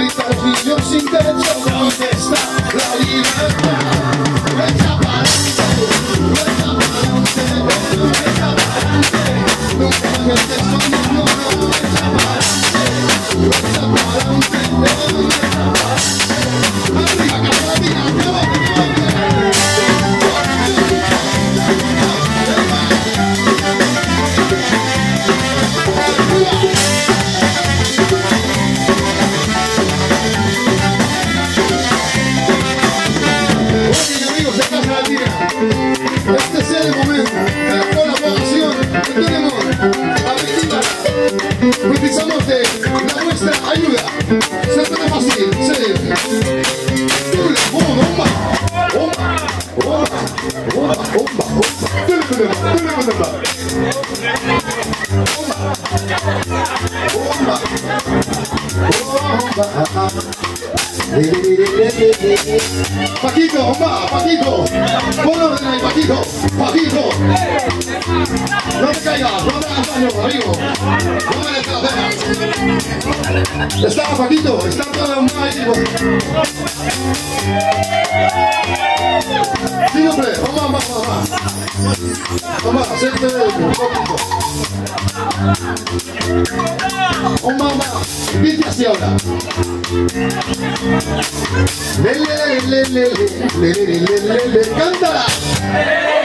Grita de eu te entendo, eu não entendo Paquito, mamá, Paquito, ponlo de ahí, Paquito, Paquito. No te caigas, no me hagas daño, amigo. No me des la pena. Está Paquito, está todo mágico. Sí, hombre, vamos, vamos, vamos. Vamos, acércate el. Oh mamá, ¿qué hace ahora? Lele, lele, lele, lele, lele, lele.